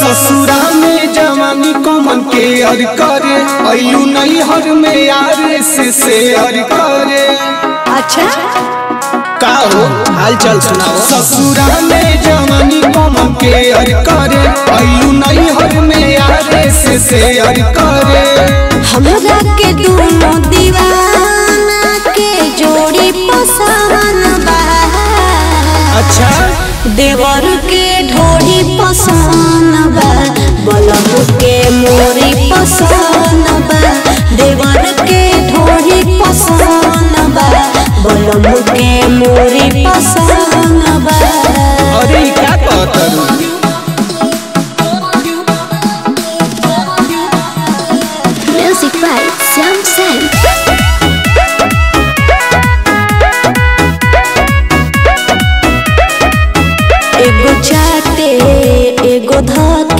ससुरा में जवानी को मन के अर करे अयू नहीं हर में यार से से अर करे। अच्छा। का हो? हाल चाल सुनाओ। ससुरा में जवानी कम केयर करे अयू नहीं हर में यार से शेयर करे। हमरा के दोनों दीवाना के जोड़ी पसंद बा। अच्छा। देवर के ढोड़ी पसंद बा बलब के मोरी पसंद बा।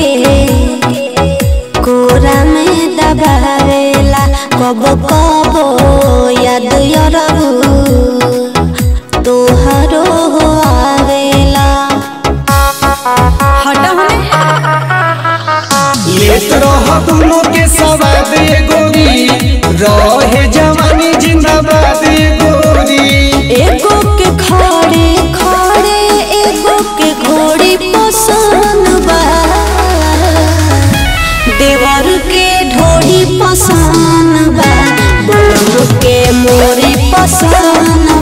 धके कोरा में दबावेला कब कब याद यरबू तोहरो हो आवेला। हटा लेत रह दोनों के सवाद ये गोरी। पसंद बा के मोरी पसंद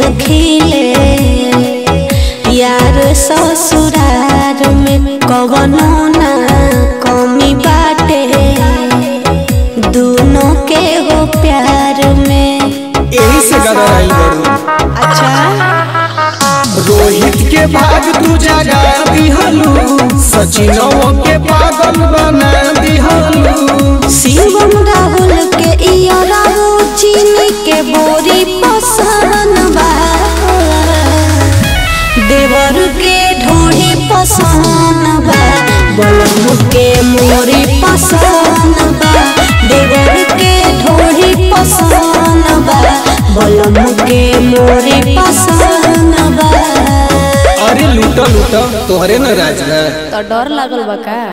खिले। यार ससुरार में कवनो ना कमी बाटे। दोनों के हो प्यार में। यही से आई अच्छा। रोहित के भाग तू जगा दिहलू। सचिनों के पागल बना दिहलू। शिवम राहुल के इयराऊ चीनी के बोरी पसंद। देवर के ढोढ़ी पसंद बा बलम के मोरी पसंद बा देवर के ढोढ़ी पसंद बा बलम के मोरी पसंद बा। अरे लूटा लूटा तोहरे न राज है। तो डर लागल बा का?